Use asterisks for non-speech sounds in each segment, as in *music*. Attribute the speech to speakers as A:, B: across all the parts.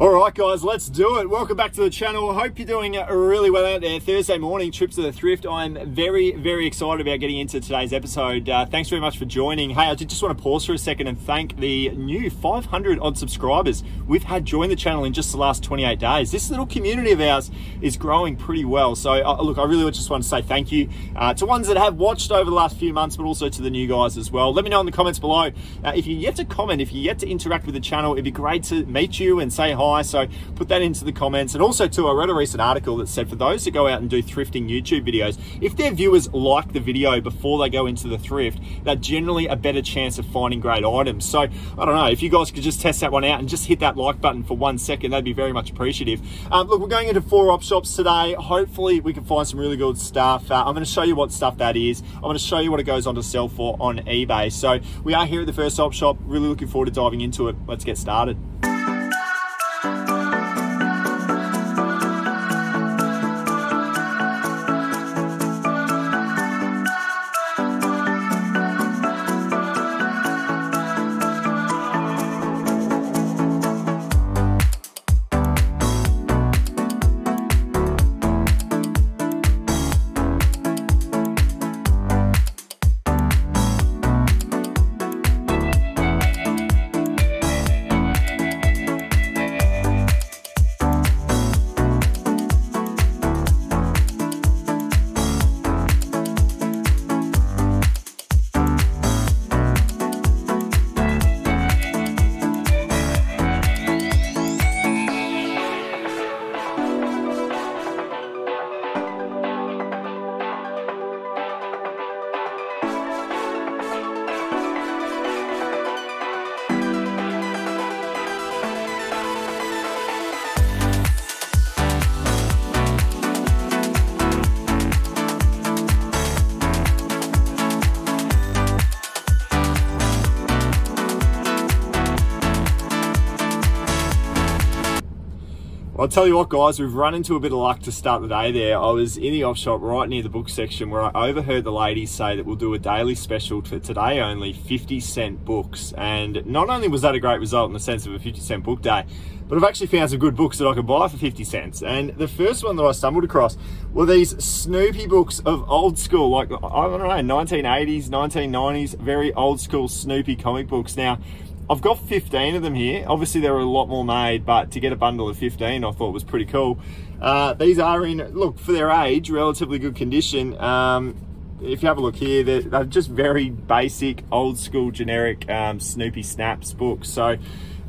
A: All right, guys, let's do it. Welcome back to the channel. Hope you're doing really well out there. Thursday morning, trip to the thrift. I'm very, very excited about getting into today's episode. Uh, thanks very much for joining. Hey, I just want to pause for a second and thank the new 500 odd subscribers we've had join the channel in just the last 28 days. This little community of ours is growing pretty well. So, uh, look, I really just want to say thank you uh, to ones that have watched over the last few months, but also to the new guys as well. Let me know in the comments below. Uh, if you're yet to comment, if you're yet to interact with the channel, it'd be great to meet you and say hi high. So put that into the comments. And also too, I read a recent article that said for those that go out and do thrifting YouTube videos, if their viewers like the video before they go into the thrift, they're generally a better chance of finding great items. So I don't know, if you guys could just test that one out and just hit that like button for one second, that'd be very much appreciative. Um, look, we're going into four op shops today. Hopefully we can find some really good stuff. Uh, I'm going to show you what stuff that is. I'm going to show you what it goes on to sell for on eBay. So we are here at the first op shop. Really looking forward to diving into it. Let's get started. I'll tell you what, guys, we've run into a bit of luck to start the day there. I was in the op shop right near the book section where I overheard the ladies say that we'll do a daily special for today only 50 cent books. And not only was that a great result in the sense of a 50 cent book day, but I've actually found some good books that I could buy for 50 cents. And the first one that I stumbled across were these Snoopy books of old school, like, I don't know, 1980s, 1990s, very old school Snoopy comic books. Now, I've got 15 of them here. Obviously, there are a lot more made, but to get a bundle of 15, I thought was pretty cool. Uh, these are in, look, for their age, relatively good condition. Um, if you have a look here, they're, they're, just very basic, old school, generic um, Snoopy Snaps books. So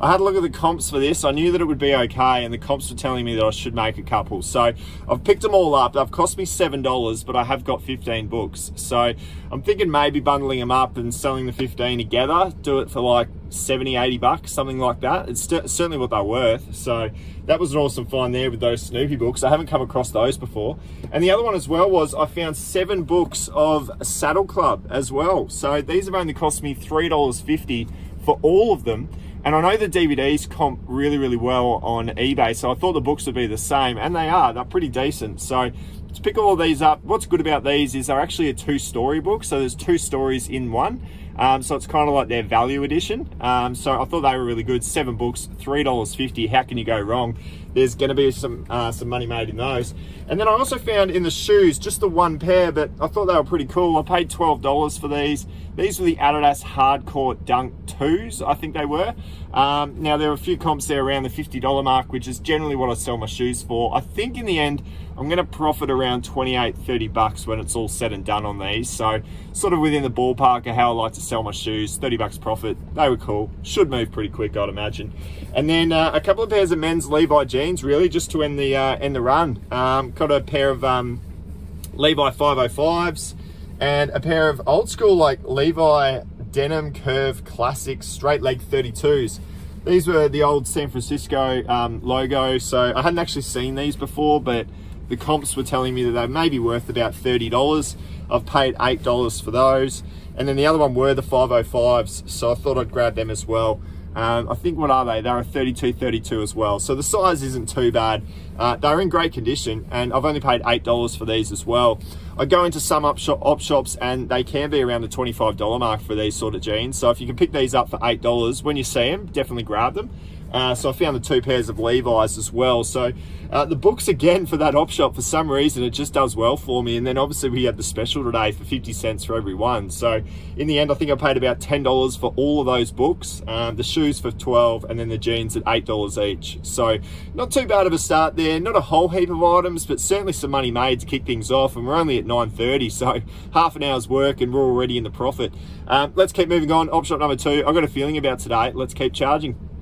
A: I had a look at the comps for this. I knew that it would be okay, and the comps were telling me that I should make a couple. So I've picked them all up. They've cost me $7, but I have got 15 books. So I'm thinking maybe bundling them up and selling the 15 together, do it for like 70, 80 bucks, something like that. It's certainly what they're worth. So that was an awesome find there with those Snoopy books. I haven't come across those before. And the other one as well was I found seven books of Saddle Club as well. So these have only cost me $3.50 for all of them. And I know the DVDs comp really, really well on eBay, so I thought the books would be the same, and they are. They're pretty decent. So to pick all these up, what's good about these is they're actually a two-story book, so there's two stories in one. Um, so it's kind of like their value edition. Um, so I thought they were really good. Seven books, $3.50. How can you go wrong? There's going to be some uh, some money made in those. And then I also found in the shoes, just the one pair, but I thought they were pretty cool. I paid $12 for these. These were the Adidas Hardcourt Dunk 2s, I think they were. Um, now, there are a few comps there around the $50 mark, which is generally what I sell my shoes for. I think in the end, I'm going to profit around 28, 30 bucks when it's all said and done on these. So sort of within the ballpark of how I like to sell my shoes, 30 bucks profit. They were cool. Should move pretty quick, I'd imagine. And then uh, a couple of pairs of men's Levi jeans, really, just to end the uh, end the run. Um, got a pair of um, Levi 505s and a pair of old school like Levi denim curve classic straight leg 32s. These were the old San Francisco um, logo, so I hadn't actually seen these before, but the comps were telling me that they may be worth about $30. I've paid $8 for those. And then the other one were the 505s, so I thought I'd grab them as well. Um, I think, what are they? They're a 32, 32 as well. So the size isn't too bad. Uh, they're in great condition and I've only paid $8 for these as well. I go into some op, shop, op shops and they can be around the $25 mark for these sort of jeans. So if you can pick these up for $8, when you see them, definitely grab them. Uh, so I found the two pairs of Levi's as well. So uh, the books again for that op shop, for some reason, it just does well for me. And then obviously we had the special today for 50 cents for every one. So in the end, I think I paid about $10 for all of those books. Um, the shoes for 12 and then the jeans at $8 each. So not too bad of a start there. Not a whole heap of items, but certainly some money made to kick things off. And we're only at 9.30, so *laughs* half an hour's work and we're already in the profit. Um, let's keep moving on. Op shop number two. I've got a feeling about today. Let's keep charging.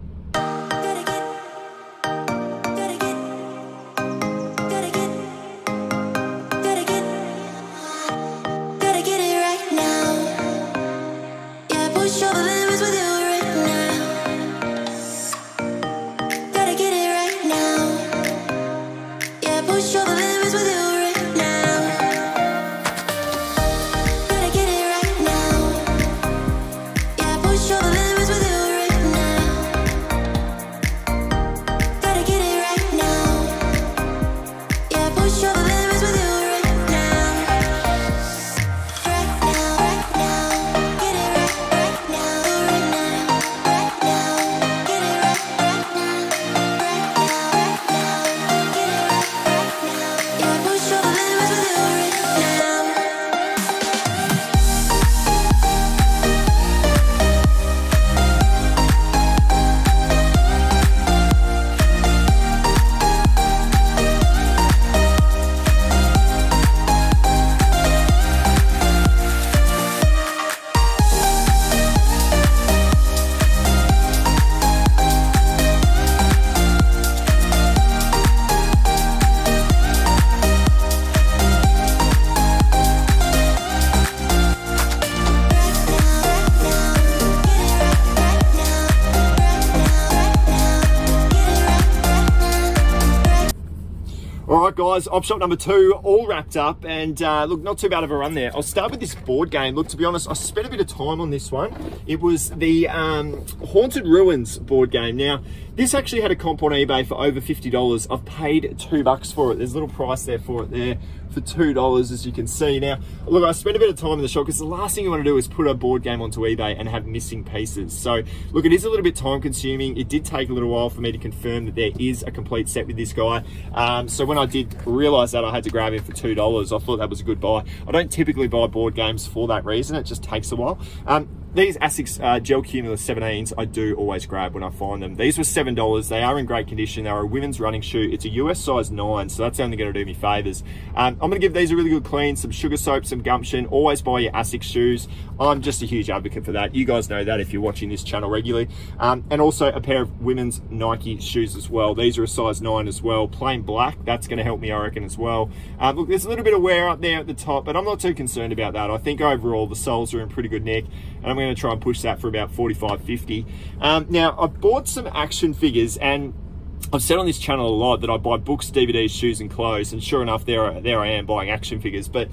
A: Guys, op shop number two, all wrapped up. And uh, look, not too bad of a run there. I'll start with this board game. Look, to be honest, I spent a bit of time on this one. It was the um, Haunted Ruins board game. Now, this actually had a comp on eBay for over $50. I've paid two bucks for it. There's a little price there for it there for $2, as you can see. Now, look, I spent a bit of time in the shop because the last thing you want to do is put a board game onto eBay and have missing pieces. So, look, it is a little bit time consuming. It did take a little while for me to confirm that there is a complete set with this guy. Um, so when I did realize that, I had to grab him for $2. I thought that was a good buy. I don't typically buy board games for that reason. It just takes a while. Um, these Asics uh, Gel Cumulus 17s, I do always grab when I find them. These were $7. They are in great condition. They're a women's running shoe. It's a US size 9, so that's only going to do me favours. Um, I'm going to give these a really good clean, some sugar soap, some gumption. Always buy your Asics shoes. I'm just a huge advocate for that. You guys know that if you're watching this channel regularly. Um, and also a pair of women's Nike shoes as well. These are a size 9 as well. Plain black, that's going to help me, I reckon, as well. Um, look, there's a little bit of wear up there at the top, but I'm not too concerned about that. I think overall the soles are in pretty good nick, and I'm going to try and push that for about 45 50 um, now i bought some action figures and I've said on this channel a lot that I buy books, DVDs, shoes, and clothes, and sure enough, there, there I am buying action figures. But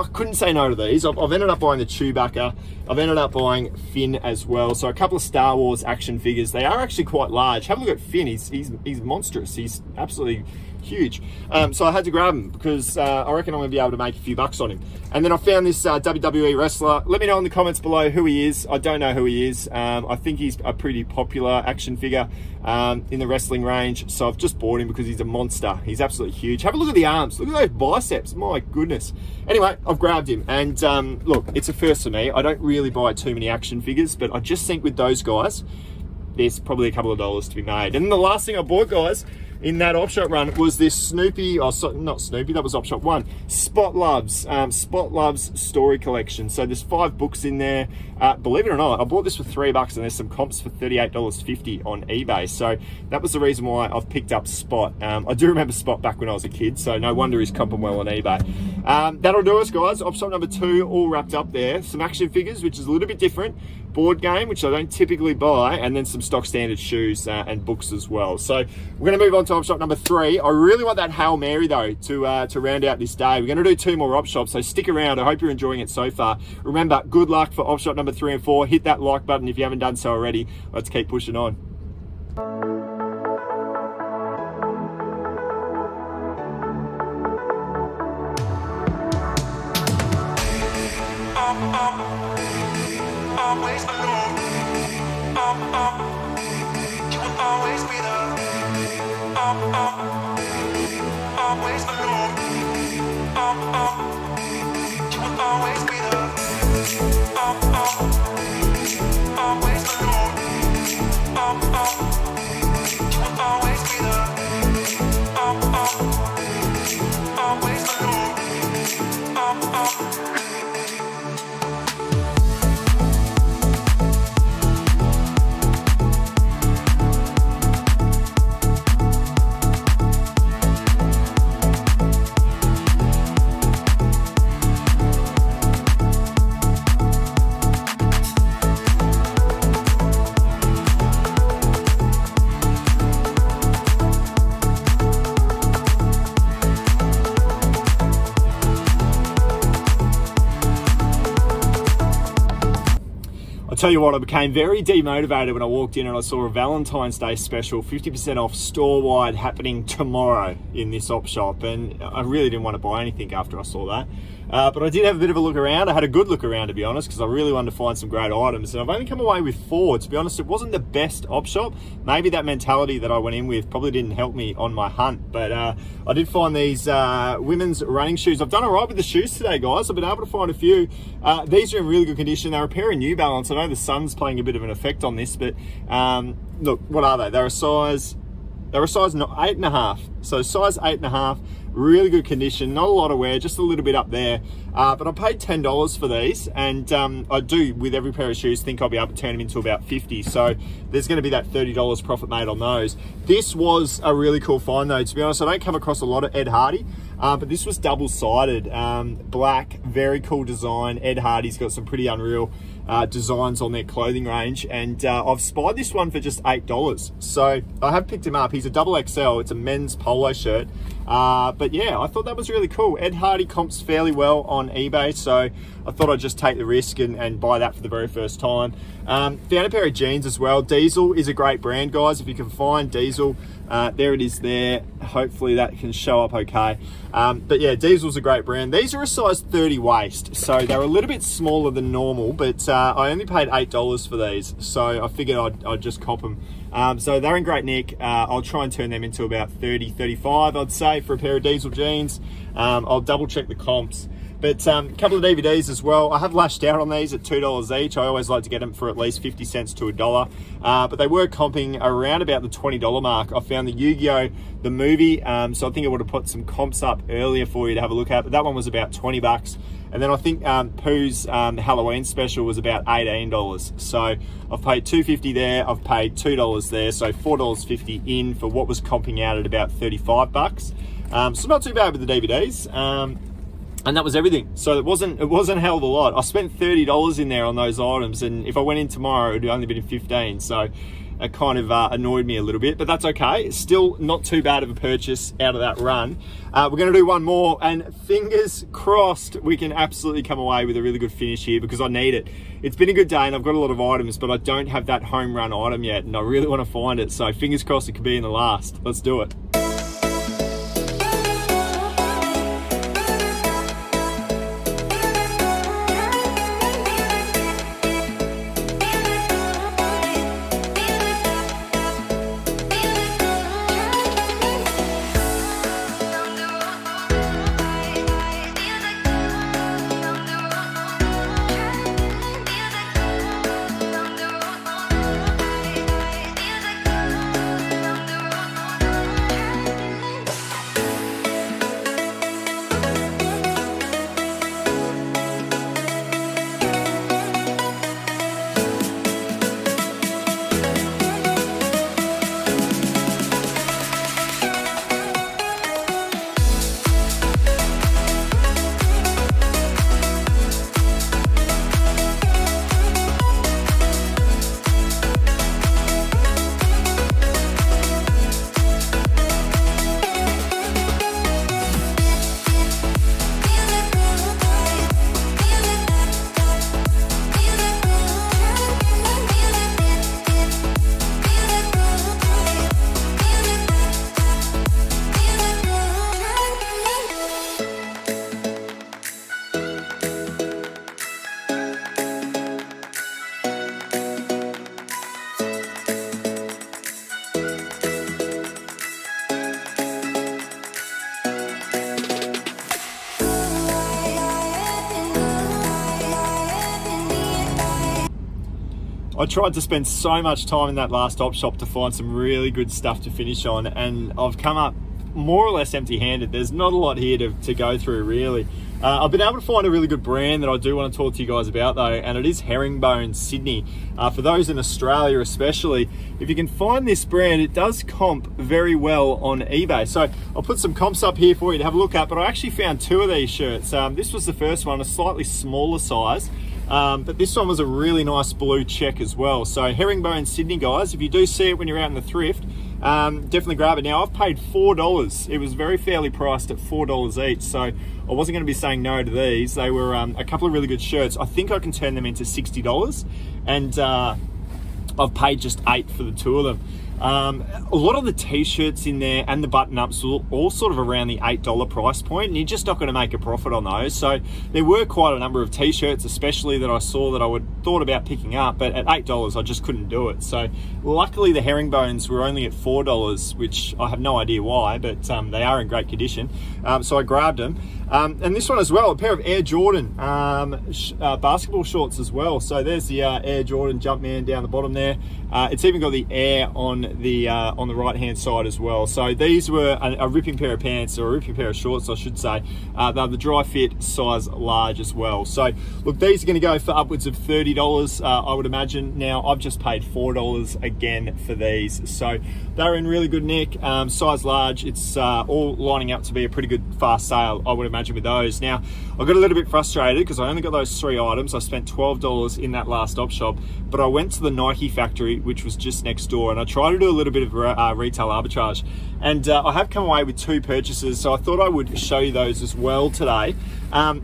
A: I couldn't say no to these. I've, I've, ended up buying the Chewbacca. I've ended up buying Finn as well. So a couple of Star Wars action figures. They are actually quite large. Have a look at Finn. He's, he's, he's monstrous. He's absolutely huge. Um, so I had to grab him because uh, I reckon I'm going to be able to make a few bucks on him. And then I found this uh, WWE wrestler. Let me know in the comments below who he is. I don't know who he is. Um, I think he's a pretty popular action figure um, in the wrestling range. So I've just bought him because he's a monster. He's absolutely huge. Have a look at the arms. Look at those biceps. My goodness. Anyway, I've grabbed him. And um, look, it's a first for me. I don't really buy too many action figures, but I just think with those guys, there's probably a couple of dollars to be made. And the last thing I bought, guys, in that op shop run was this Snoopy, oh, so, not Snoopy, that was op shop one, Spot Loves, um, Spot Loves story collection. So there's five books in there. Uh, believe it or not, I bought this for three bucks and there's some comps for $38.50 on eBay. So that was the reason why I've picked up Spot. Um, I do remember Spot back when I was a kid, so no wonder he's comping well on eBay. Um, that'll do us, guys. Op shop number two, all wrapped up there. Some action figures, which is a little bit different. Board game, which I don't typically buy, and then some stock standard shoes uh, and books as well. So we're going to move on to op shop number three. I really want that Hail Mary though to, uh, to round out this day. We're going to do two more op shops, so stick around. I hope you're enjoying it so far. Remember, good luck for op shop number three and four. Hit that like button if you haven't done so already. Let's keep pushing on. Tell you what, I became very demotivated when I walked in and I saw a Valentine's Day special, 50% off store wide happening tomorrow in this op shop. And I really didn't want to buy anything after I saw that. Uh, but I did have a bit of a look around. I had a good look around, to be honest, because I really wanted to find some great items. And I've only come away with four. To be honest, it wasn't the best op shop. Maybe that mentality that I went in with probably didn't help me on my hunt. But uh, I did find these uh, women's running shoes. I've done all right with the shoes today, guys. I've been able to find a few. Uh, these are in really good condition. They're a pair of New Balance. I know the sun's playing a bit of an effect on this, but um, look, what are they? They're a size they're a size eight and a half. So size eight and a half, really good condition, not a lot of wear, just a little bit up there. Uh, but I paid $10 for these and um, I do, with every pair of shoes, think I'll be able to turn them into about 50. So there's gonna be that $30 profit made on those. This was a really cool find though. To be honest, I don't come across a lot of Ed Hardy, uh, but this was double-sided, um, black, very cool design. Ed Hardy's got some pretty unreal uh, designs on their clothing range. And uh, I've spied this one for just $8. So I have picked him up. He's a double XL. It's a men's polo shirt. Uh, but yeah, I thought that was really cool. Ed Hardy comps fairly well on eBay. So I thought I'd just take the risk and, and buy that for the very first time. Um, found a pair of jeans as well. Diesel is a great brand, guys. If you can find Diesel, uh, there it is there. Hopefully that can show up okay. Um, but yeah, Diesel's a great brand. These are a size 30 waist, so they're a little bit smaller than normal, but uh, I only paid $8 for these, so I figured I'd, I'd just cop them. Um, so they're in great nick. Uh, I'll try and turn them into about 30, 35, I'd say, for a pair of Diesel jeans. Um, I'll double check the comps. But a um, couple of DVDs as well. I have lashed out on these at $2 each. I always like to get them for at least 50 cents to a dollar. Uh, but they were comping around about the $20 mark. I found the Yu-Gi-Oh! the movie. Um, so I think I would have put some comps up earlier for you to have a look at. But that one was about 20 bucks. And then I think um, Pooh's um, Halloween special was about $18. So I've paid $2.50 there, I've paid $2 there, so $4.50 in for what was comping out at about 35 bucks. Um, so not too bad with the DVDs. Um, and that was everything. So it wasn't it wasn't a hell of a lot. I spent thirty dollars in there on those items, and if I went in tomorrow, it would only been fifteen. So it kind of uh, annoyed me a little bit, but that's okay. Still not too bad of a purchase out of that run. Uh, we're going to do one more, and fingers crossed we can absolutely come away with a really good finish here because I need it. It's been a good day, and I've got a lot of items, but I don't have that home run item yet, and I really want to find it. So fingers crossed it could be in the last. Let's do it. I tried to spend so much time in that last op shop to find some really good stuff to finish on, and I've come up more or less empty handed. There's not a lot here to, to go through, really. Uh, I've been able to find a really good brand that I do want to talk to you guys about though, and it is Herringbone Sydney. Uh, for those in Australia especially, if you can find this brand, it does comp very well on eBay. So I'll put some comps up here for you to have a look at, but I actually found two of these shirts. Um, this was the first one, a slightly smaller size. Um, but this one was a really nice blue check as well. So Herringbone Sydney guys, if you do see it when you're out in the thrift, um, definitely grab it. Now I've paid $4. It was very fairly priced at $4 each. So I wasn't going to be saying no to these. They were um, a couple of really good shirts. I think I can turn them into $60 and uh, I've paid just eight for the two of them. Um, a lot of the t-shirts in there and the button-ups were all sort of around the $8 price point and you're just not going to make a profit on those. So there were quite a number of t-shirts especially that I saw that I would thought about picking up but at $8 I just couldn't do it. So luckily the herringbones were only at $4 which I have no idea why but um, they are in great condition. Um, so I grabbed them. Um, and this one as well, a pair of Air Jordan um, sh uh, basketball shorts as well. So there's the uh, Air Jordan Jumpman down the bottom there. Uh, it's even got the Air on the uh, on the right hand side as well. So these were a, a, ripping pair of pants or a ripping pair of shorts, I should say. Uh, they're the Dri-FIT size large as well. So look, these are going to go for upwards of thirty dollars, uh, I would imagine. Now I've just paid four dollars again for these, so they're in really good nick, um, size large. It's all lining up to be a pretty good fast sale, I would imagine imagine with those. Now, I got a little bit frustrated because I only got those three items. I spent $12 in that last op shop, but I went to the Nike factory, which was just next door, and I tried to do a little bit of uh, retail arbitrage. And uh, I have come away with two purchases, so I thought I would show you those as well today. Um,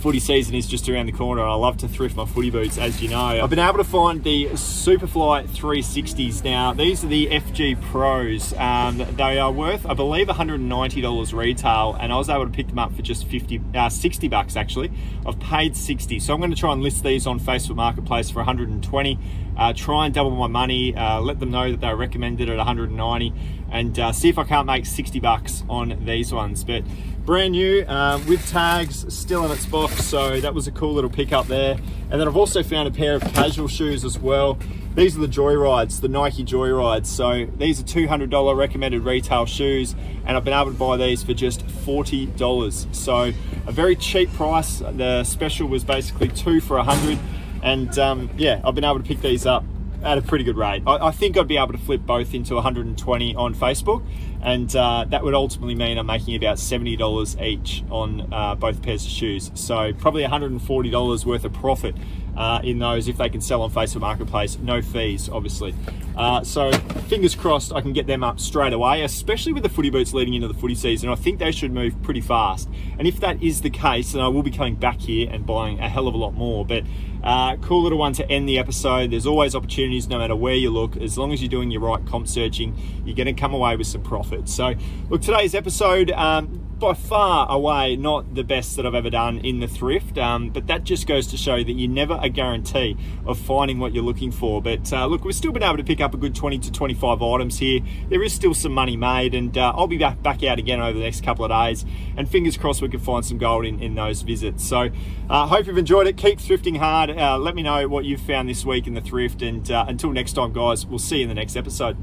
A: footy season is just around the corner I love to thrift my footy boots as you know. I've been able to find the Superfly 360s now. These are the FG Pros. Um, they are worth I believe $190 retail and I was able to pick them up for just 50, uh, 60 bucks actually. I've paid 60 so I'm going to try and list these on Facebook Marketplace for 120 uh, try and double my money uh, let them know that they're recommended at 190 and uh, see if I can't make 60 bucks on these ones. But brand new um, with tags still in its box so that was a cool little pickup there. And then I've also found a pair of casual shoes as well. These are the Joyrides the Nike Joyrides. So these are $200 recommended retail shoes and I've been able to buy these for just $40 so a very cheap price. The special was basically two for a hundred and um, yeah I've been able to pick these up at a pretty good rate. I, I, think I'd be able to flip both into 120 on Facebook, and uh, that would ultimately mean I'm making about $70 each on uh, both pairs of shoes. So probably $140 worth of profit uh, in those if they can sell on Facebook Marketplace, no fees, obviously. Uh, so fingers crossed I can get them up straight away, especially with the footy boots leading into the footy season. I think they should move pretty fast. And if that is the case, then I will be coming back here and buying a hell of a lot more. But uh, cool little one to end the episode. There's always opportunities no matter where you look. As long as you're doing your right comp searching, you're going to come away with some profit. So, look, today's episode, um, by far away not the best that I've ever done in the thrift, um, but that just goes to show that you're never a guarantee of finding what you're looking for. But uh, look, we've still been able to pick up a good 20 to 25 items here. There is still some money made, and uh, I'll be back, back out again over the next couple of days. And fingers crossed we can find some gold in, in those visits. So, uh, hope you've enjoyed it. Keep thrifting hard. Uh, let me know what you've found this week in the thrift. And uh, until next time, guys, we'll see you in the next episode.